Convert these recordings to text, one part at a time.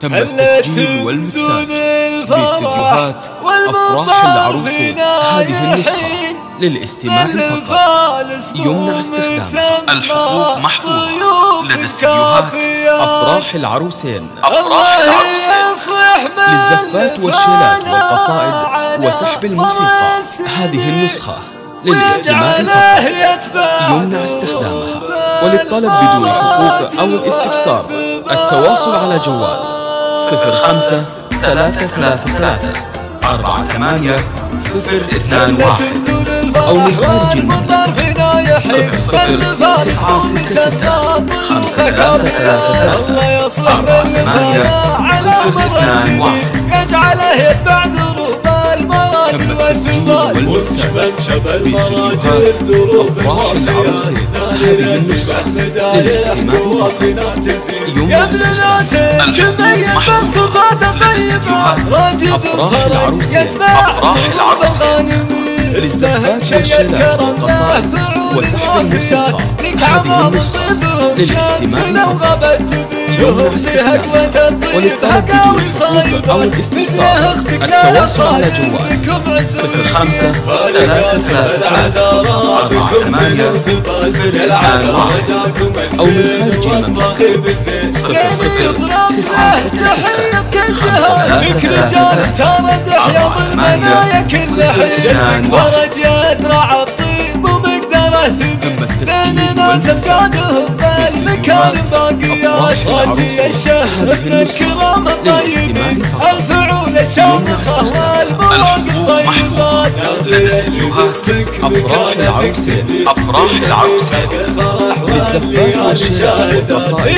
تم التسجيل والمكساج باستديوهات أفراح العروسين هذه النسخة للاستماع فقط. يمنع استخدامها. الحقوق محفوظة لدى استديوهات أفراح العروسين. أفراح العروسين. للزفات والشيلات والقصائد وسحب الموسيقى. هذه النسخة للاستماع فقط. يمنع استخدامها. وللطلب بدون حقوق أو الاستفسار التواصل على جوال صفر خمسة ثلاثة ثلاثة ثلاثة أربعة ثمانية صفر اثنان واحد. أو من خارج المملكة صفر صفر تسعة ستة ستة خمسة ثلاثة ثلاثة ثلاثة أربعة ثمانية صفر اثنان واحد يجعله يتبع دروب المراجل تم التسجيل والمكسب باستديوهات أفراح العروسين هذه النسخة للاستماع فقط يوم يا راجل أفراح العروسين أفراح العروسين للزفات والشيلات والقصائد وسحب الموسيقى هذه النسخة للاستماع فقط يمنع استخدامها وللطلب بدون أو الاستفسار التواصل على جوال صفر خمسة ثلاثة ثلاثة أربعة ثمانية صفر أو من خارج المملكة صفر صفر تسعة ستة ستة خمسة لك رجال ترى تحيا بالمنايا كل حين جدك فرج يزرع الطيب ومقدره ثبت التسجيل ناس والمكسب بقادهم بالمكان باقيات. راجي الشهر الكرام الطيبين. الفعول الشامخة والمواقف طيبات أفراح العروسين أفراح العروسين للزفات والشيلات والقصائد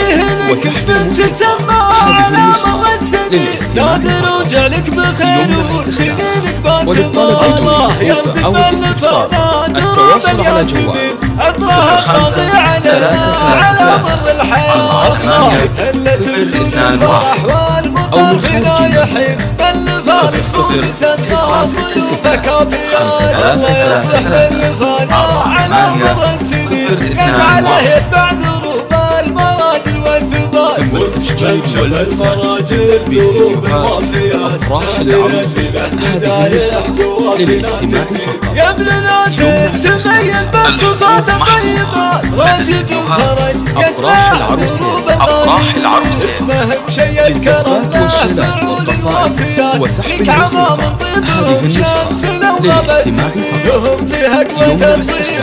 لك الموسيقى تسمى على نادر فقط. وجعلك بخير وسنينك بدون الله يرزق الاستفسار التواصل على جوال. صفر خمسة خاضي على على مر الحياة. الله هلت صفر أو خارج فنايحين الفارس صفر تسعة ستة خمسة الله يصلح ثلاثة للفنا أربعة على ثمانية. مر السنين صفر اثنان. يجعله تم التسجيل والمكساج باستديوهات أفراح العروسين هذه النسخة للاستماع فقط. يا ابن ناس تميز بالصفات الطيبات راجل فرج أفراح العروسين أفراح العروسين اسمه بشيء للزفات والشيلات والقصائد وسحب الموسيقى هذه النسخة. للاستماع فقط. استخدامها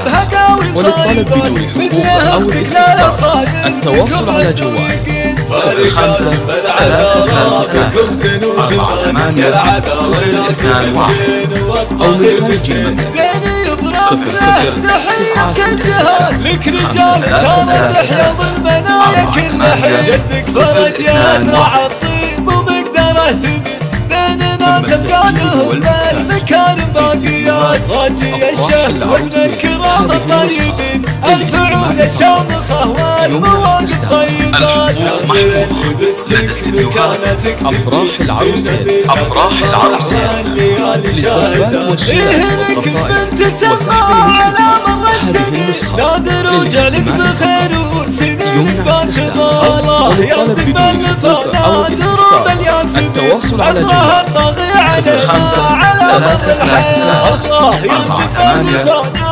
هقاوي وللطلب بدون حقوق أو الاستفسار التواصل على جوال صفر خمسة ثلاثة ثلاثة أربعة ثمانية صفر اثنان واحد أو من خارج المملكة صفر صفر تسعة ستة لك رجال ترى بالمنايا أربعة كل حين جدك فرج يزرع واحد. الطيب ومقدره ثبت بين ناس التسجيل بقادهم والمكساج بالمكان باقيات راجي أفراح للاستماع الشامخة والمواقف طيبات لدى استديوهات أفراح العروسين أفراح العروسين للزفات والشيلات والقصائد على مر هذه السنين. النسخة نادر للاستماع بخير. وسنين باسمة الله يرزق الاستفسار دروب الياسمين. التواصل على الطاغي صفر خمسة. على مر ثلاثة. الحياة. ثلاثة الله أربعة. يرزق ثمانية.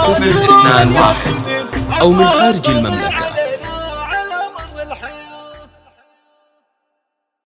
صفر دروب اثنان واحد. أو من خارج المملكة.